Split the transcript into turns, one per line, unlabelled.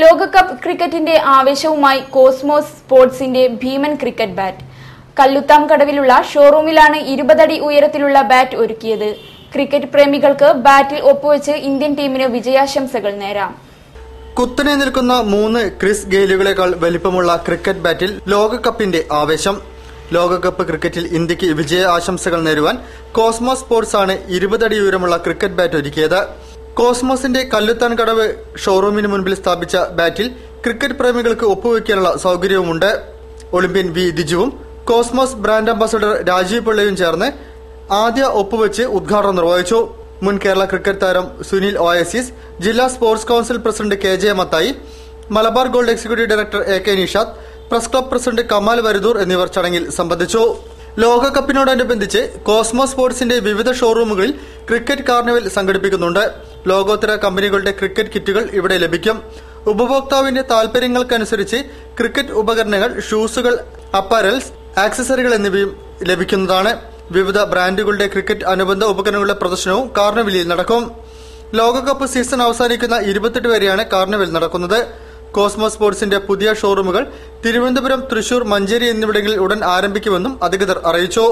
ലോകകപ്പ് ക്രിക്കറ്റിന്റെ ആവേശവുമായി കോസ്മോസ് സ്പോർട്സിന്റെ ഭീമൻ ക്രിക്കറ്റ് ബാറ്റ്. കല്ലുത്താം കടവിലുള്ള ഷോറൂമിലാണ് ഇരുപതടി ഉയരത്തിലുള്ള ബാറ്റ് ഒരുക്കിയത്. ക്രിക്കറ്റ് പ്രേമികൾക്ക് ബാറ്റിൽ ഒപ്പുവെച്ച് ഇന്ത്യൻ ടീമിന് വിജയാശംസകൾ നേരാം.
കുത്തനെ നിൽക്കുന്ന മൂന്ന് ക്രിസ് ഗെയിലുകളെക്കാൾ വലിപ്പമുള്ള ക്രിക്കറ്റ് ബാറ്റിൽ ലോകകപ്പിന്റെ ആവേശം. ലോകകപ്പ് ക്രിക്കറ്റിൽ ഇന്ത്യയ്ക്ക് വിജയ ആശംസകൾ നേരുവാൻ കോസ്മോസ് സ്പോർട്സ് ആണ് ഇരുപതടി ഉയരമുള്ള ക്രിക്കറ്റ് ബാറ്റ് ഒരുക്കിയത്. കോസ്മോസിന്റെ കല്ലുത്താൻ കടവ് ഷോറൂമിന് മുൻപിൽ സ്ഥാപിച്ച ബാറ്റിൽ ക്രിക്കറ്റ് പ്രേമികൾക്ക് ഒപ്പുവെക്കാനുള്ള സൗകര്യവുമുണ്ട്. ഒളിമ്പ്യൻ വി ദിജുവും കോസ്മോസ് ബ്രാൻഡ് അംബാസഡർ രാജീവ് പിള്ളയും ചേർന്ന് ആദ്യ ഒപ്പുവെച്ച് ഉദ്ഘാടനം നിർവഹിച്ചു. മുൻ കേരള ക്രിക്കറ്റ് താരം സുനിൽ ഓയസിസ് ജില്ലാ sports council president K J Mathai Malabar Gold executive director A K Nishad press club president Kamal Varadoor എന്നിവർ ചടങ്ങിൽ സംബന്ധിച്ചു. ലോകകപ്പിനോടനുബന്ധിച്ച് കോസ്മോ സ്പോർട്സിന്റെ വിവിധ ഷോറൂമുകളിൽ ക്രിക്കറ്റ് കാർണിവൽ സംഘടിപ്പിക്കുന്നുണ്ട്. ലോകോത്തര കമ്പനികളുടെ ക്രിക്കറ്റ് കിറ്റുകൾ ഇവിടെ ലഭിക്കും. ഉപഭോക്താവിന്റെ താൽപര്യങ്ങൾക്കനുസരിച്ച് ക്രിക്കറ്റ് ഉപകരണങ്ങൾ ഷൂസുകൾ അപ്പാരൽസ് ആക്സസറികൾ എന്നിവയും ലഭിക്കുന്നതാണ്. വിവിധ ബ്രാൻഡുകളുടെ ക്രിക്കറ്റ് അനുബന്ധ ഉപകരണങ്ങളുടെ പ്രദർശനവും കാർണിവലിൽ നടക്കും. ലോകകപ്പ് സീസൺ അവസാനിക്കുന്ന ഇരുപത്തെട്ട് വരെയാണ് കാർണവൽ നടക്കുന്നത്. കോസ്മോ സ്പോർട്സിന്റെ പുതിയ ഷോറൂമുകൾ തിരുവനന്തപുരം തൃശൂർ മഞ്ചേരി എന്നിവിടങ്ങളിൽ ഉടൻ ആരംഭിക്കുമെന്നും അധികൃതർ അറിയിച്ചു.